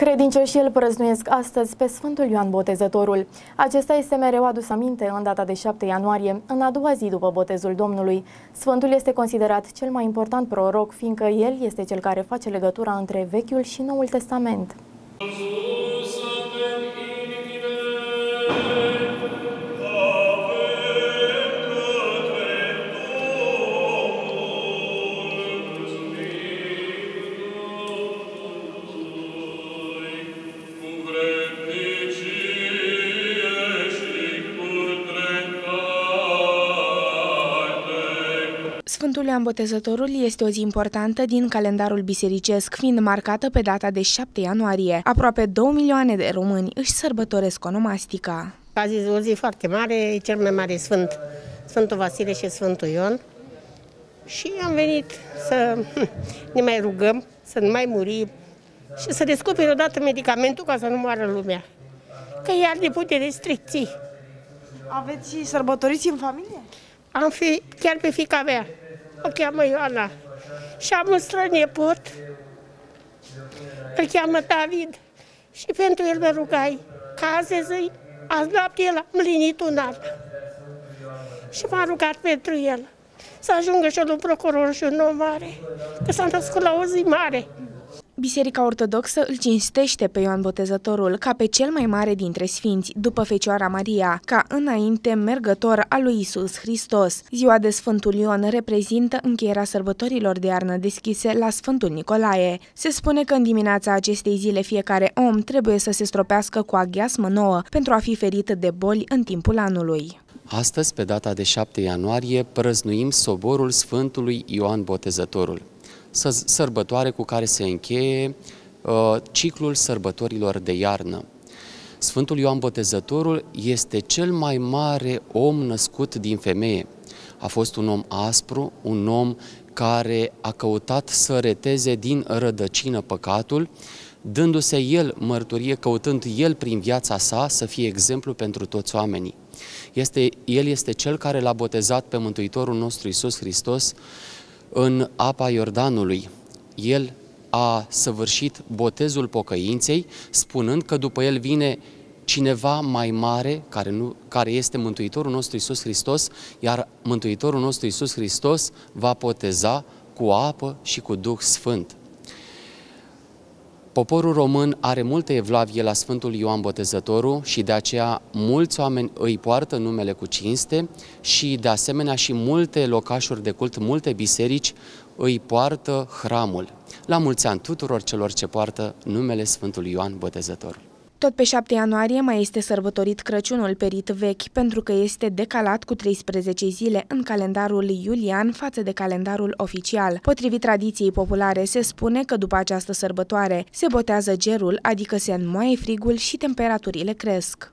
Credincioșii îl prăznuiesc astăzi pe Sfântul Ioan Botezătorul. Acesta este mereu adus aminte în data de 7 ianuarie, în a doua zi după botezul Domnului. Sfântul este considerat cel mai important proroc, fiindcă el este cel care face legătura între Vechiul și Noul Testament. Sfântul Ioan Botezătorul este o zi importantă din calendarul bisericesc, fiind marcată pe data de 7 ianuarie. Aproape 2 milioane de români își sărbătoresc onomastica. Azi e o zi foarte mare, e cel mai mare sfânt, Sfântul Vasile și Sfântul Ion. Și am venit să ne mai rugăm, să nu mai murim și să descoperi odată medicamentul ca să nu moară lumea. Că iar de pute restricții. Aveți și sărbătoriți în familie? Am fi chiar pe fica mea o cheamă Ioana. Și am un strănepot, îl cheamă David. Și pentru el mă rugai, ca azi, azi noapte el a împlinit un an. Și m-a rugat pentru el să ajungă și un procuror și un om mare, că s-a născut la o zi mare. Biserica Ortodoxă îl cinstește pe Ioan Botezătorul ca pe cel mai mare dintre sfinți, după Fecioara Maria, ca înainte mergător al lui Isus Hristos. Ziua de Sfântul Ion reprezintă încheierea sărbătorilor de iarnă deschise la Sfântul Nicolae. Se spune că în dimineața acestei zile fiecare om trebuie să se stropească cu aghiasmă nouă pentru a fi ferit de boli în timpul anului. Astăzi, pe data de 7 ianuarie, prăznuim soborul Sfântului Ioan Botezătorul sărbătoare cu care se încheie uh, ciclul sărbătorilor de iarnă. Sfântul Ioan Botezătorul este cel mai mare om născut din femeie. A fost un om aspru, un om care a căutat să reteze din rădăcină păcatul, dându-se el mărturie, căutând el prin viața sa să fie exemplu pentru toți oamenii. Este, el este cel care l-a botezat pe Mântuitorul nostru Isus Hristos în apa Iordanului. El a săvârșit botezul pocăinței, spunând că după el vine cineva mai mare, care, nu, care este Mântuitorul nostru Isus Hristos, iar Mântuitorul nostru Isus Hristos va boteza cu apă și cu Duh Sfânt. Poporul român are multe evlavie la Sfântul Ioan Botezătorul și de aceea mulți oameni îi poartă numele cu cinste și de asemenea și multe locașuri de cult, multe biserici îi poartă hramul. La mulți ani tuturor celor ce poartă numele Sfântului Ioan Botezătorul. Tot pe 7 ianuarie mai este sărbătorit Crăciunul perit vechi, pentru că este decalat cu 13 zile în calendarul iulian față de calendarul oficial. Potrivit tradiției populare, se spune că după această sărbătoare se botează gerul, adică se înmoaie frigul și temperaturile cresc.